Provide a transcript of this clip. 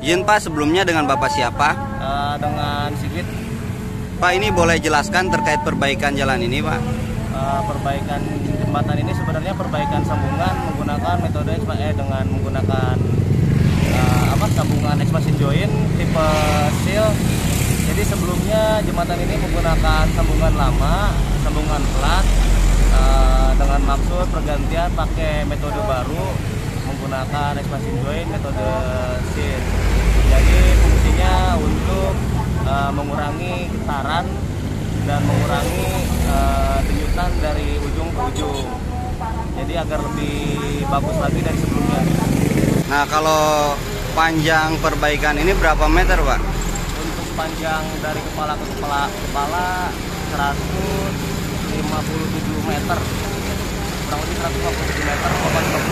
izin Pak sebelumnya dengan Bapak siapa? Uh, dengan Sigit. Pak ini boleh jelaskan terkait perbaikan jalan ini Pak? Uh, perbaikan jembatan ini sebenarnya perbaikan sambungan menggunakan metode eh, dengan menggunakan uh, apa sambungan expansion joint tipe seal. Jadi sebelumnya jembatan ini menggunakan sambungan lama, sambungan plat uh, dengan maksud pergantian pakai metode baru menggunakan expansion joint metode seal. Jadi fungsinya untuk uh, mengurangi getaran dan mengurangi uh, denyutan dari ujung ke ujung. Jadi agar lebih bagus lagi dari sebelumnya. Nah kalau panjang perbaikan ini berapa meter Pak? Untuk panjang dari kepala ke kepala kepala 157 meter kurang lebih 157 meter